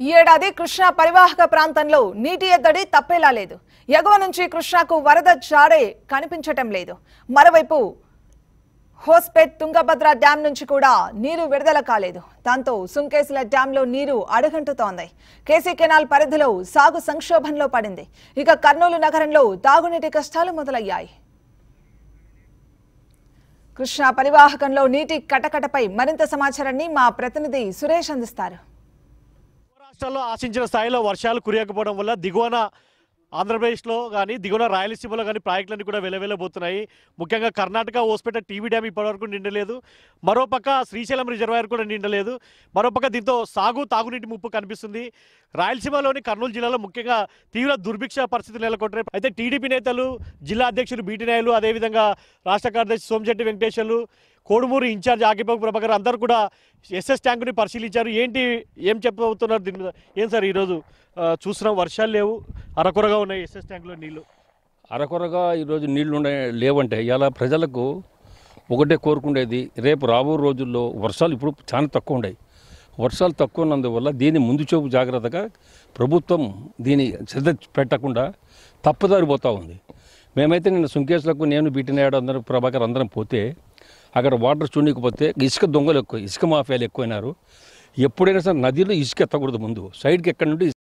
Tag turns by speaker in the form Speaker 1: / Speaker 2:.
Speaker 1: ఈ ఏడాది కృష్ణా పరివాహక ప్రాంతంలో నీటి ఎద్దడి తప్పేలా లేదు. ఎగువ నుంచి కృష్ణాకు వరద జాడే కనిపించటం లేదు. మరోవైపు హోస్పేట్ తుంగభద్ర డ్యాం నుంచి కూడా నీరు విడుదల కాలేదు. దాంతో సుంకేసుల డ్యాంలో నీరు అడుగంటుతోంది. కేసీ కెనాల్ పరిధిలో సాగు సంక్షోభంలో పడింది. ఇక కర్నూలు నగరంలో తాగునీటి కష్టాలు మొదలయ్యాయి. కృష్ణా పరివాహకంలో నీటి కటకటపై మరింత సమాచారాన్ని మా ప్రతినిధి సురేష్ అందిస్తారు.
Speaker 2: రాష్ట్రాల్లో ఆశించిన స్థాయిలో వర్షాలు కురియకపోవడం వల్ల దిగువన ఆంధ్రప్రదేశ్లో కానీ దిగువన రాయలసీమలో కానీ ప్రాజెక్టులన్నీ కూడా వెలవెలబోతున్నాయి. ముఖ్యంగా కర్ణాటక ఓస్పేట టీవీ డ్యామ్ ఇప్పటివరకు నిండలేదు. మరోపక్క శ్రీశైలం రిజర్వాయర్ కూడా నిండలేదు. మరోపక్క దీంతో సాగు తాగునీటి ముప్పు కనిపిస్తుంది. రాయలసీమలోని కర్నూలు జిల్లాలో ముఖ్యంగా తీవ్ర దుర్భిక్ష పరిస్థితులు నెలకొంటాయి అయితే టీడీపీ నేతలు జిల్లా అధ్యక్షులు బీటీ నాయులు అదేవిధంగా రాష్ట్ర కార్యదర్శి సోమశెట్టి వెంకటేశ్వర్లు కోడుమూరు ఇన్ఛార్జ్ ఆకిపోకు ప్రభాకర్ అందరూ కూడా ఎస్ఎస్ ట్యాంకుని పరిశీలించారు. ఏంటి ఏం చెప్పబోతున్నారు దీని మీద? ఏం సార్ ఈరోజు ఆ, చూస్తున్నాం వర్షాలు లేవు అరకొరగా ఉన్నాయి ఎస్ఎస్ ట్యాంకులో నీళ్ళు.
Speaker 3: అరకొరగా ఈరోజు నీళ్ళు ఉండే లేవంటే ఇలా ప్రజలకు ఒకటే కోరుకుండేది రేపు రాబో రోజుల్లో వర్షాలు ఇప్పుడు చాలా తక్కువ ఉన్నాయి వర్షాలు తక్కువ ఉన్నందువల్ల దీన్ని ముందు చూపు జాగ్రత్తగా ప్రభుత్వం దీన్ని శ్రద్ధ పెట్టకుండా తప్పుదారిపోతూ ఉంది. మేమైతే నిన్న సుంకేసులకు నేను బీటినాడు అందరూ ప్రభాకర్ అందరం పోతే అక్కడ వాటర్ చూడకపోతే ఇసుక దొంగలు ఎక్కువ ఇసుక మాఫియాలు ఎక్కువైనారు. ఎప్పుడైనా సరే నదిలో ఇసుక ఎత్తకూడదు ముందు. సైడ్కి ఎక్కడి నుండి